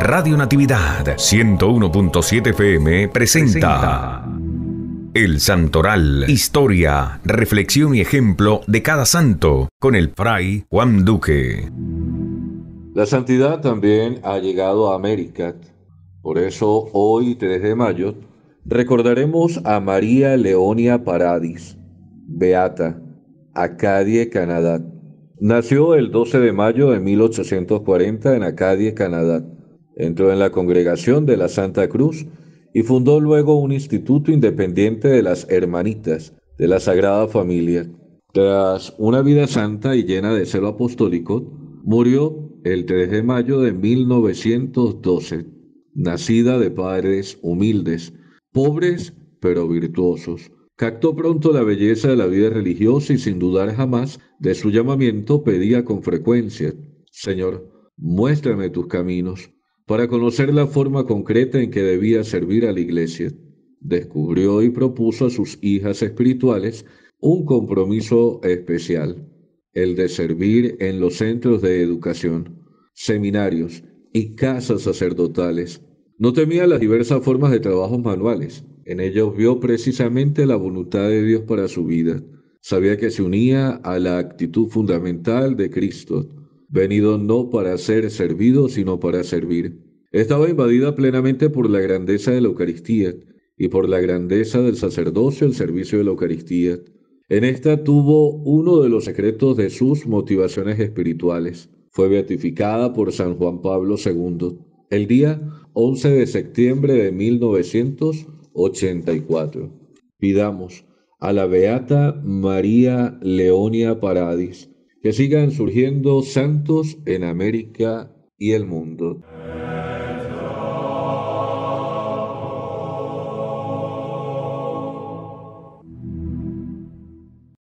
Radio Natividad 101.7 FM presenta El Santoral, historia, reflexión y ejemplo de cada santo con el fray Juan Duque. La santidad también ha llegado a América. Por eso hoy, 3 de mayo, recordaremos a María Leonia Paradis, Beata, Acadie, Canadá. Nació el 12 de mayo de 1840 en Acadie, Canadá. Entró en la congregación de la Santa Cruz y fundó luego un instituto independiente de las Hermanitas de la Sagrada Familia. Tras una vida santa y llena de celo apostólico, murió el 3 de mayo de 1912, nacida de padres humildes, pobres pero virtuosos. Captó pronto la belleza de la vida religiosa y sin dudar jamás de su llamamiento pedía con frecuencia, Señor, muéstrame tus caminos, para conocer la forma concreta en que debía servir a la iglesia. Descubrió y propuso a sus hijas espirituales un compromiso especial, el de servir en los centros de educación, seminarios y casas sacerdotales. No temía las diversas formas de trabajos manuales. En ellos vio precisamente la voluntad de Dios para su vida. Sabía que se unía a la actitud fundamental de Cristo, venido no para ser servido, sino para servir. Estaba invadida plenamente por la grandeza de la Eucaristía y por la grandeza del sacerdocio el servicio de la Eucaristía. En esta tuvo uno de los secretos de sus motivaciones espirituales. Fue beatificada por San Juan Pablo II el día 11 de septiembre de 1984. Pidamos a la Beata María Leonia Paradis que sigan surgiendo santos en América y el mundo.